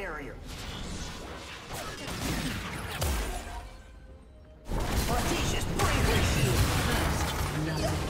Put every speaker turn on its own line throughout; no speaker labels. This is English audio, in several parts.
barrier. Audacious bravery shield first. Love.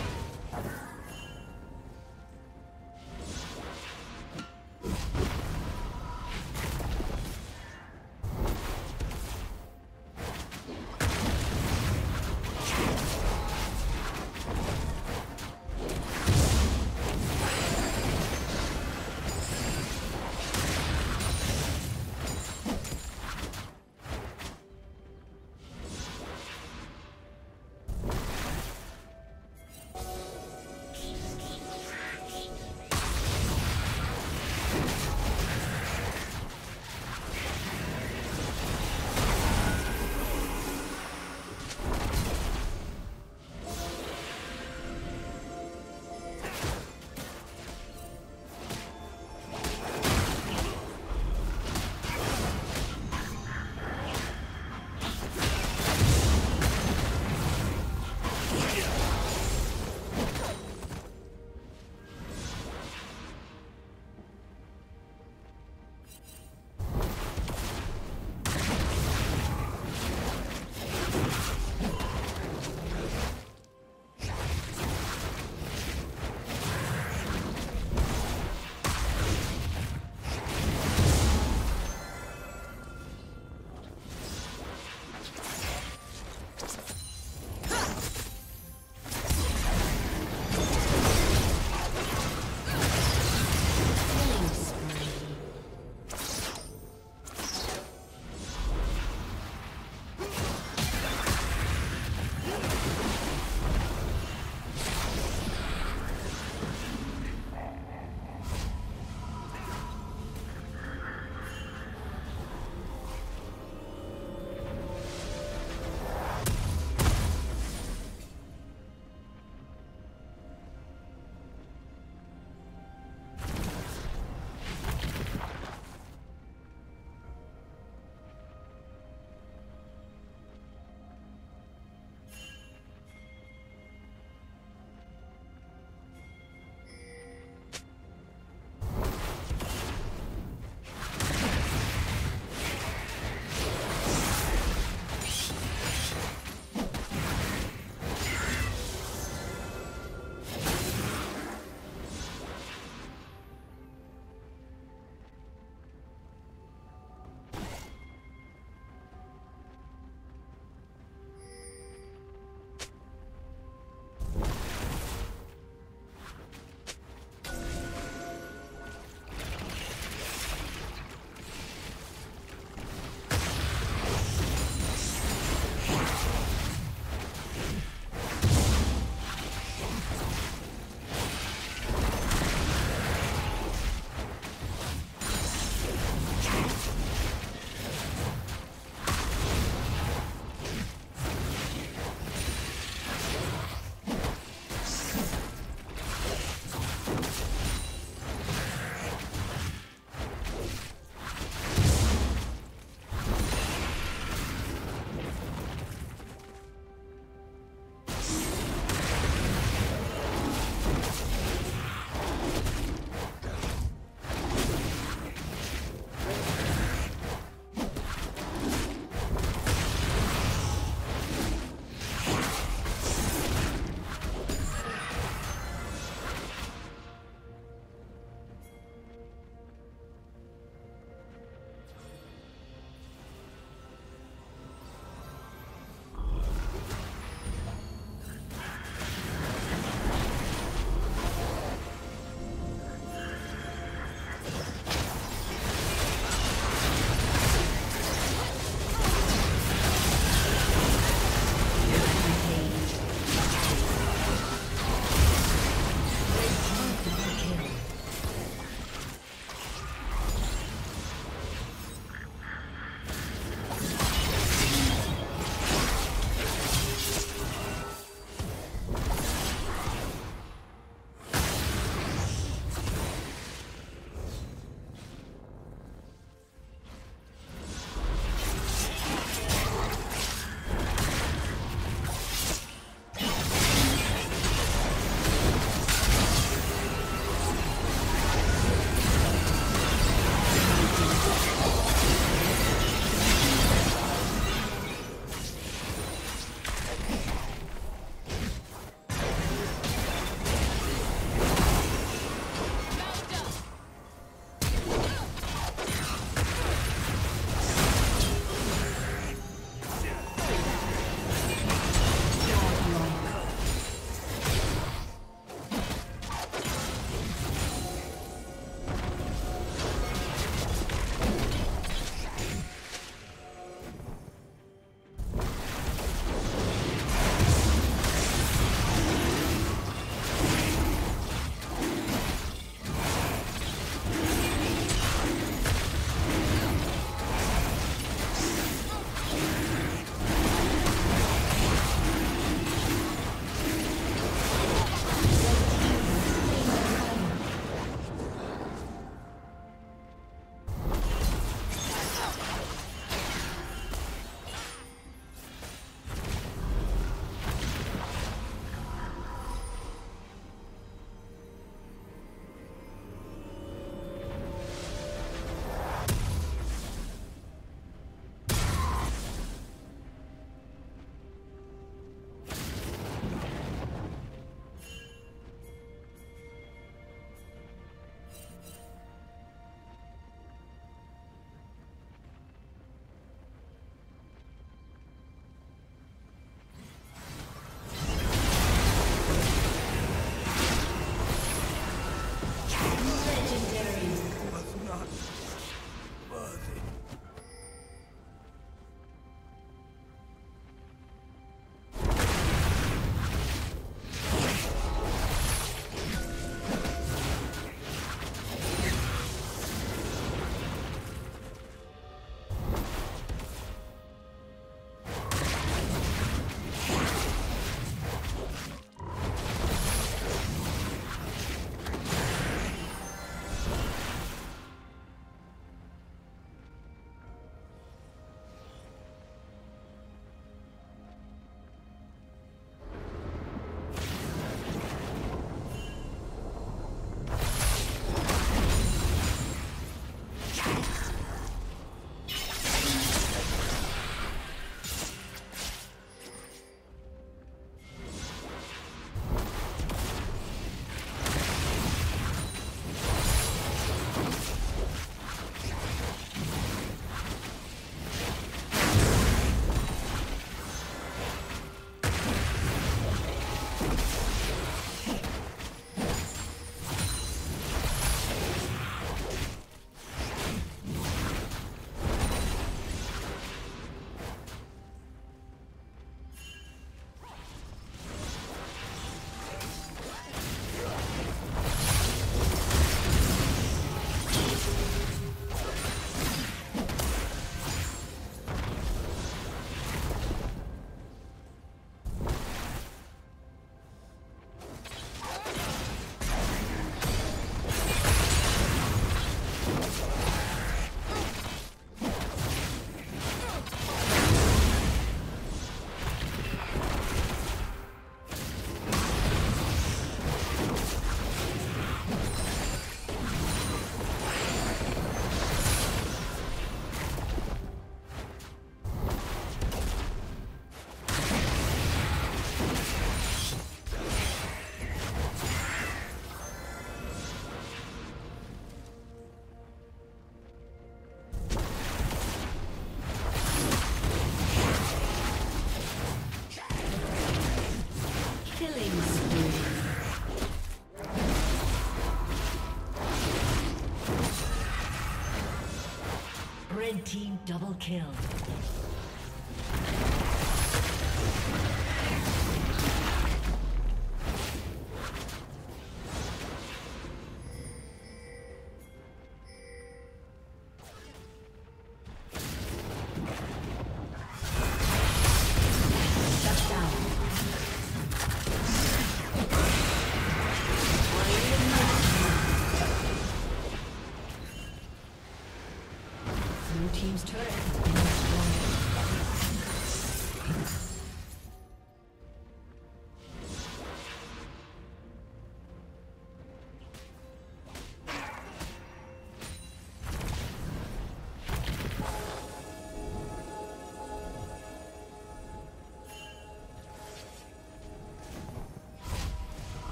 Kill.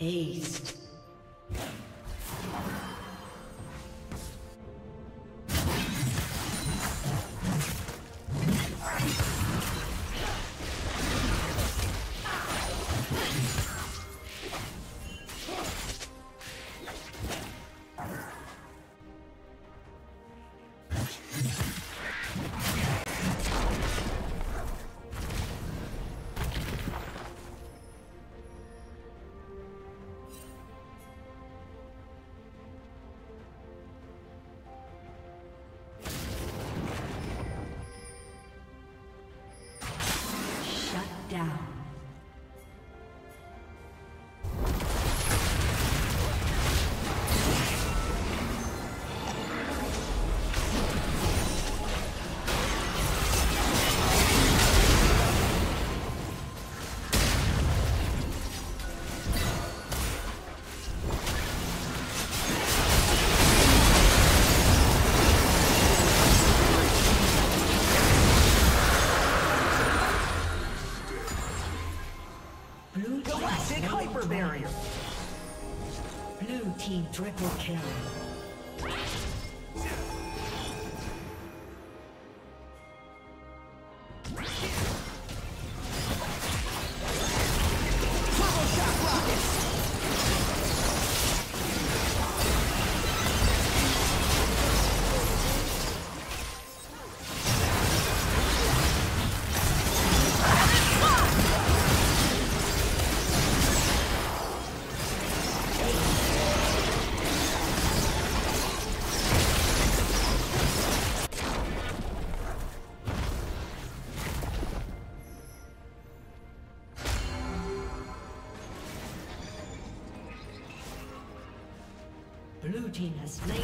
Aced. Ace. Triple kill. Has slain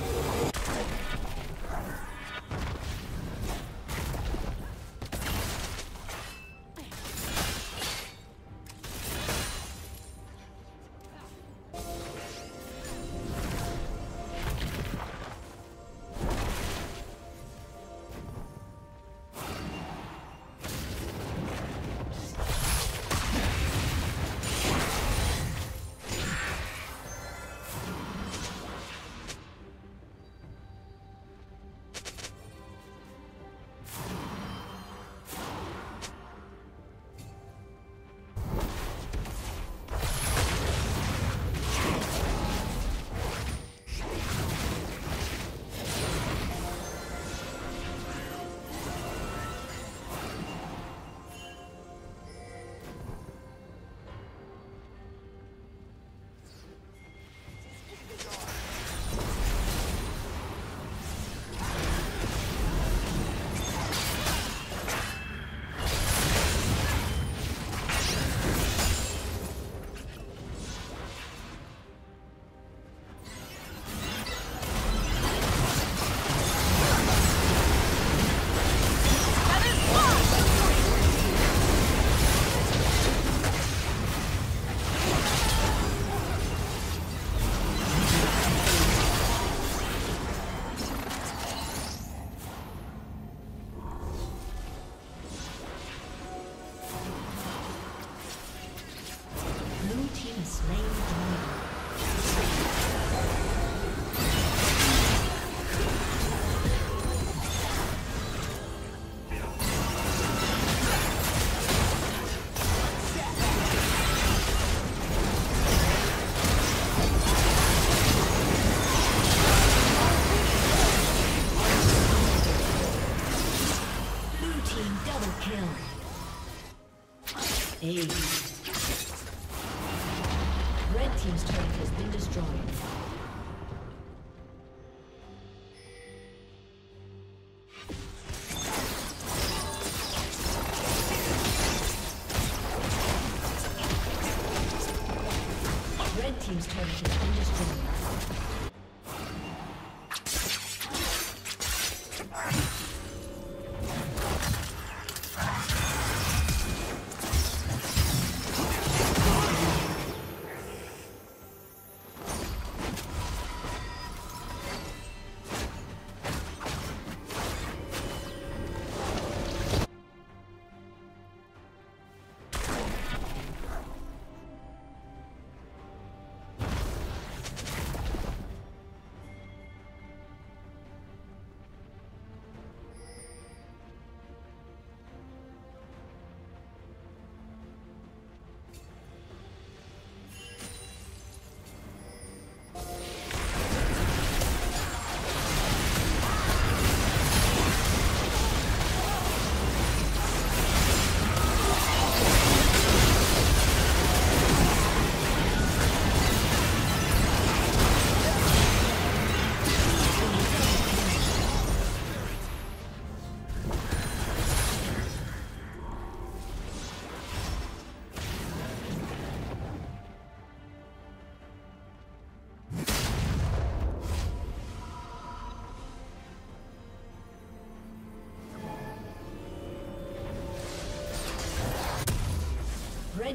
Red Team's turret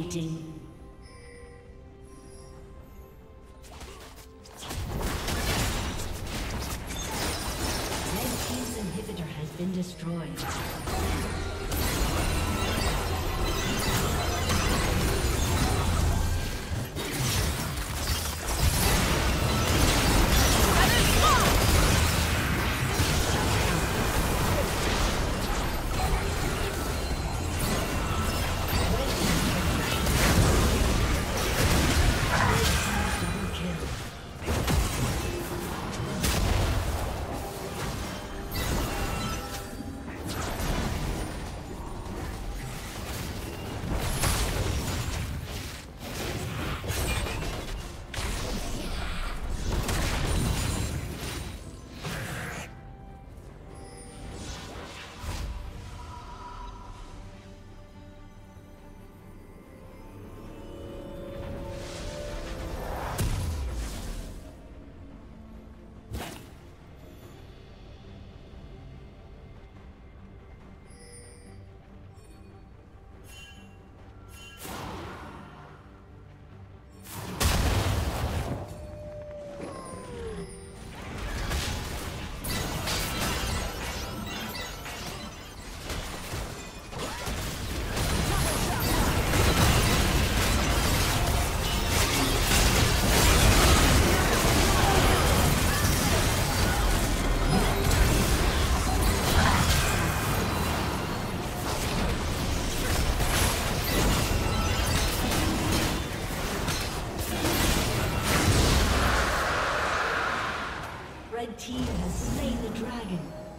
dominating. the dragon.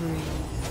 Aced.